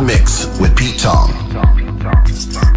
Mix with Pete Tong.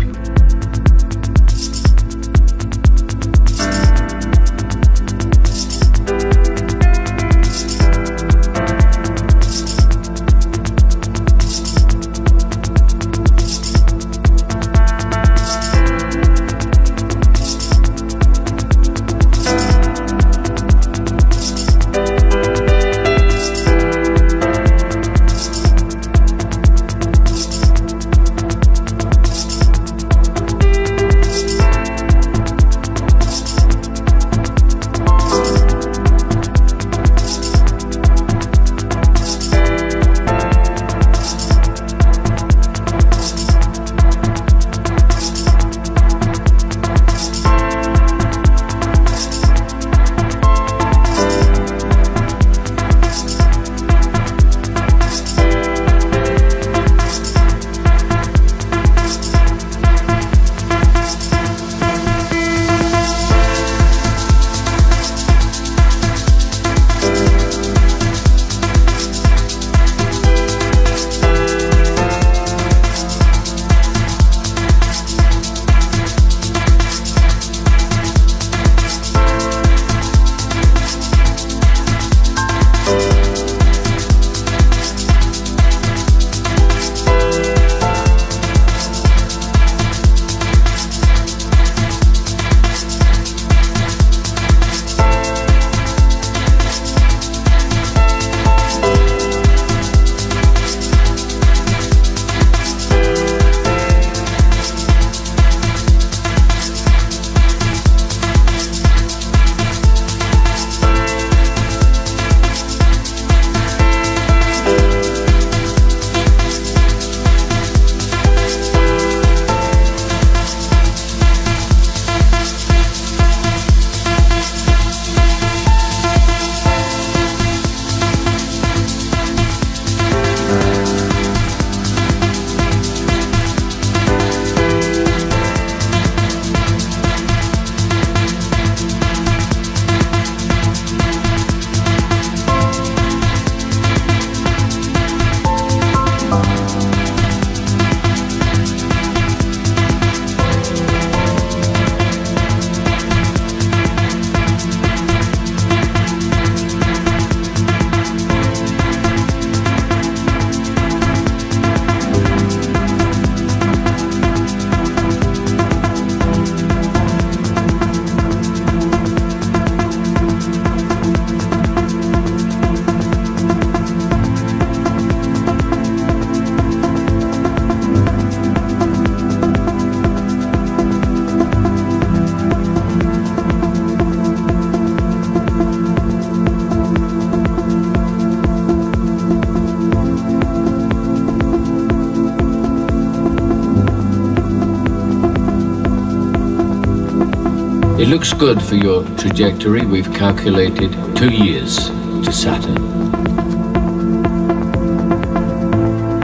Looks good for your trajectory. We've calculated two years to Saturn.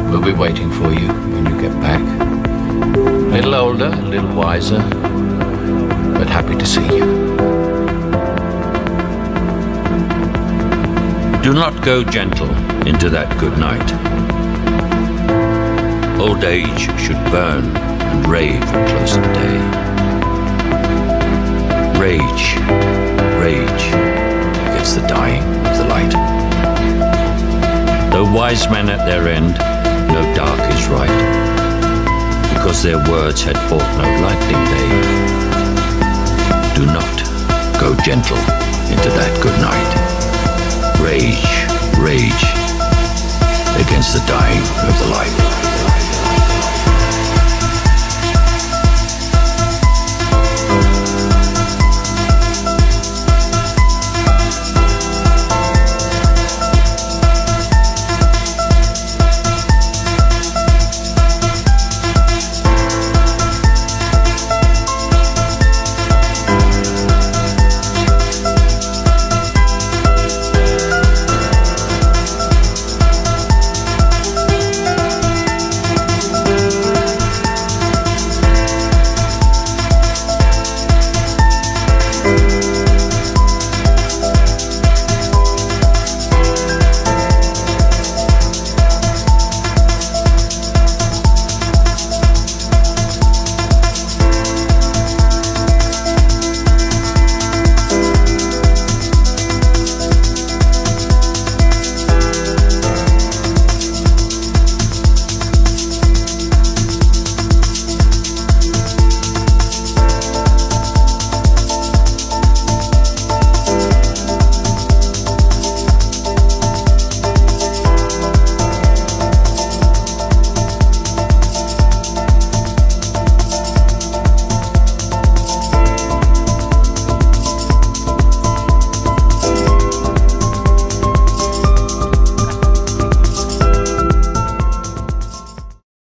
We'll be waiting for you when you get back. A little older, a little wiser, but happy to see you. Do not go gentle into that good night. Old age should burn and rave at close of day rage, rage against the dying of the light. Though wise men at their end, no dark is right, because their words had fought no lightning day. Do not go gentle into that good night. Rage, rage against the dying of the light.